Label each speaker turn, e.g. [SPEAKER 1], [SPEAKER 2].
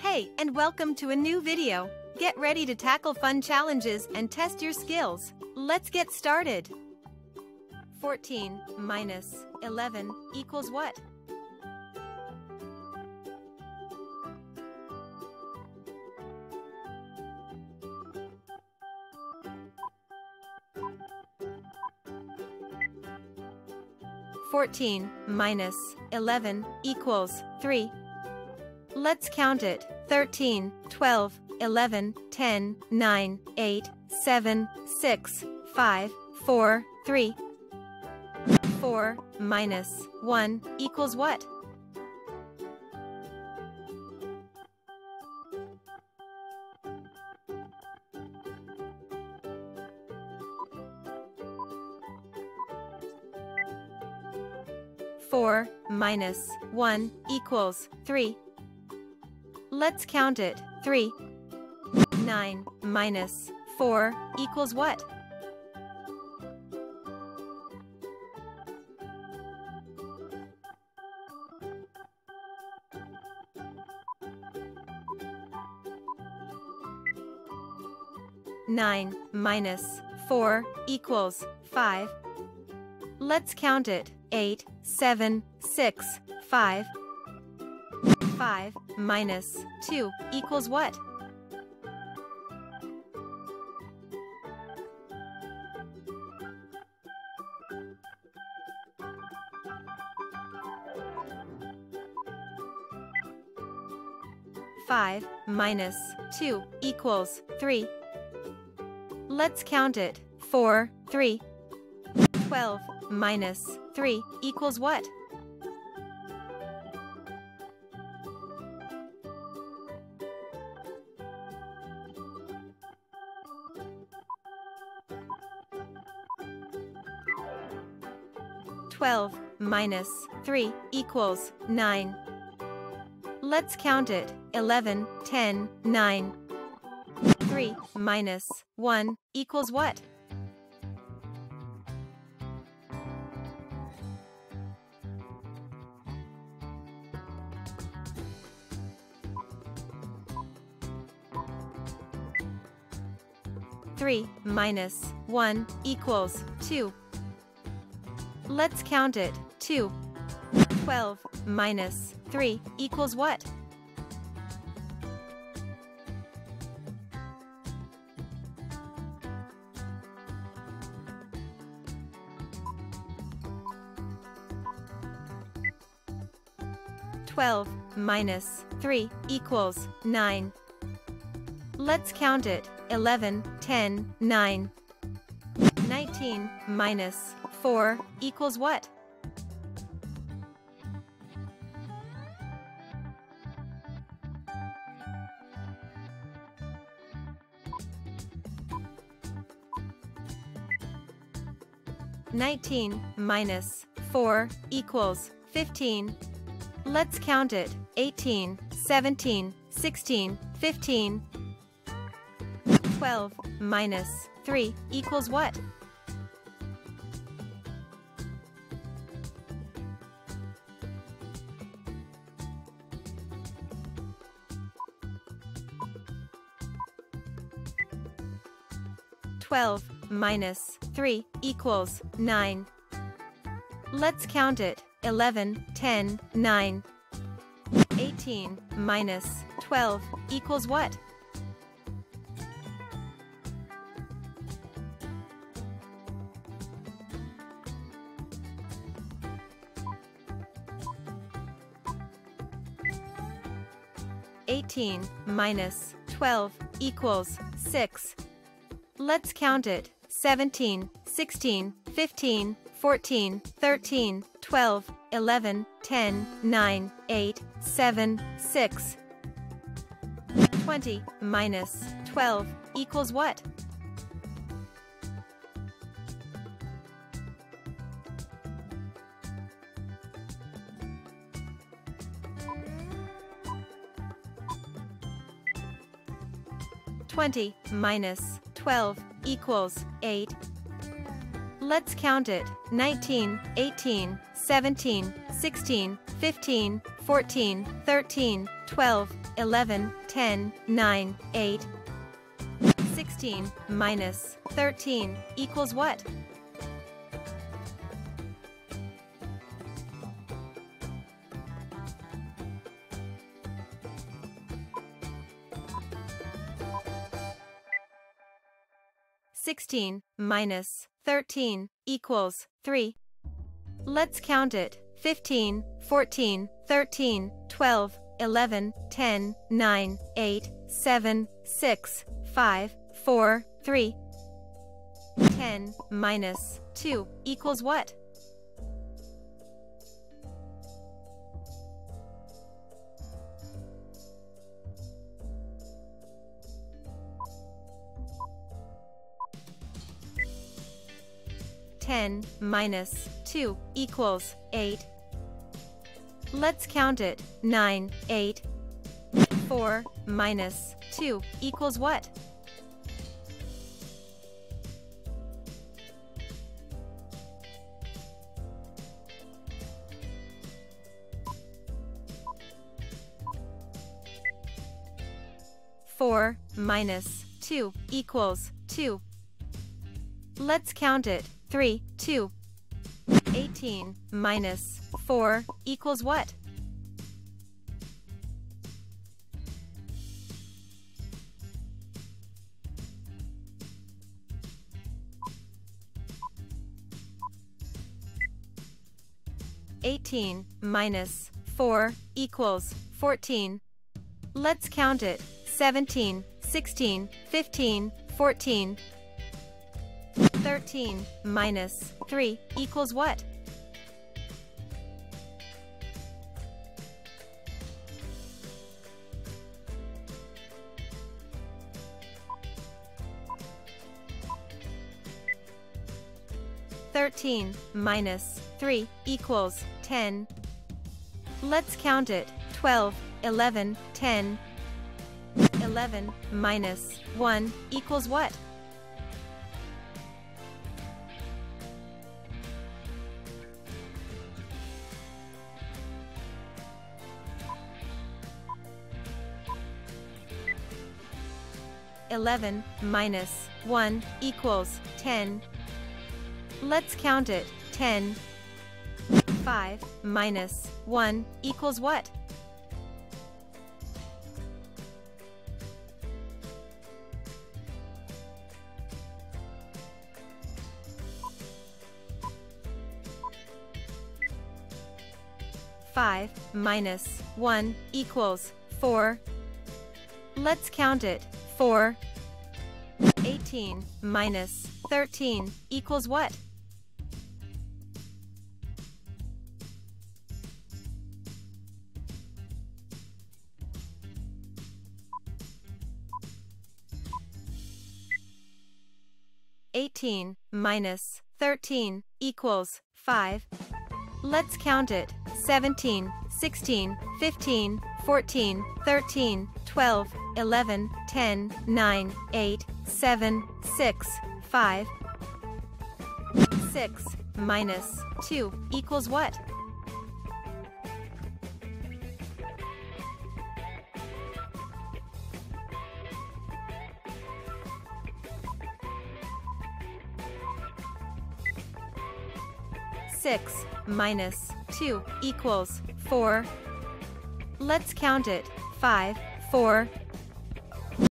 [SPEAKER 1] Hey, and welcome to a new video. Get ready to tackle fun challenges and test your skills. Let's get started. 14 minus 11 equals what? Fourteen minus eleven equals three. Let's count it. 13, 12, 11, 10, 9, 8, 7, 6, 5, 4, 3. 4 minus 1 equals what? Four minus one equals three. Let's count it. 3. 9 minus 4 equals what? Nine minus four equals five. Let's count it. Eight, seven, six, five. 5 minus 2 equals what? Five minus two equals three. Let's count it. Four, three. Twelve minus three equals what? 12 minus 3 equals 9. Let's count it. 11, 10, 9. 3 minus 1 equals what? Three minus one equals two. Let's count it. 2. 12 minus 3 equals what? Twelve minus three equals nine. Let's count it. Eleven, ten, nine. Nineteen minus 4 equals what? Nineteen minus four equals fifteen. Let's count it. Eighteen, seventeen, sixteen, fifteen. Twelve minus three equals what? 12 minus 3 equals 9. Let's count it. 11, 10, 9. 18 minus 12 equals what? Eighteen minus twelve equals six. Let's count it. 17, 16, 15, 14, 13, 12, 11, 10, 9, 8, 7, 6. 20 minus 12 equals what? Twenty minus 12 equals 8. Let's count it. 19, 18, 17, 16, 15, 14, 13, 12, 11, 10, 9, 8. 16 minus 13 equals what? Sixteen minus thirteen equals three. Let's count it. 15, 14, 13, 12, 11, 10, 9, 8, 7, 6, 5, 4, 3. 10 minus 2 equals what? Ten minus two equals eight. Let's count it. Nine, eight. Four minus two equals what? Four minus two equals two. Let's count it. Three, two. Eighteen minus four equals what? Eighteen minus four equals fourteen. Let's count it. 17, 16, 15, 14. 13 minus 3 equals what? Thirteen minus three equals ten. Let's count it. Twelve, eleven, ten. 11 minus 1 equals what? Eleven minus one equals ten. Let's count it. Ten. Five minus one equals what? 5 minus 1 equals 4. Let's count it. 4. 18 minus 13 equals what? Eighteen minus thirteen equals five. Let's count it. 17, 16, 15, 14, 13, 12, 11, 10, 9, 8, 7, 6, 5. 6 minus 2 equals what? Six minus 2 equals 4. Let's count it. 5, 4,